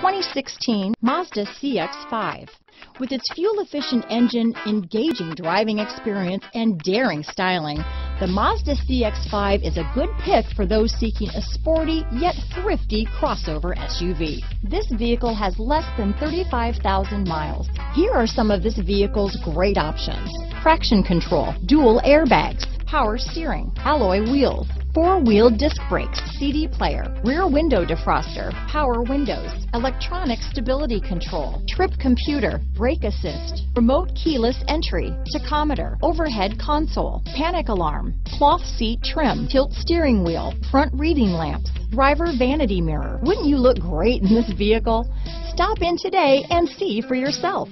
2016 Mazda CX-5. With its fuel-efficient engine, engaging driving experience, and daring styling, the Mazda CX-5 is a good pick for those seeking a sporty yet thrifty crossover SUV. This vehicle has less than 35,000 miles. Here are some of this vehicle's great options. Traction control, dual airbags, power steering, alloy wheels, four-wheel disc brakes, CD player, rear window defroster, power windows, electronic stability control, trip computer, brake assist, remote keyless entry, tachometer, overhead console, panic alarm, cloth seat trim, tilt steering wheel, front reading lamps, driver vanity mirror. Wouldn't you look great in this vehicle? Stop in today and see for yourself.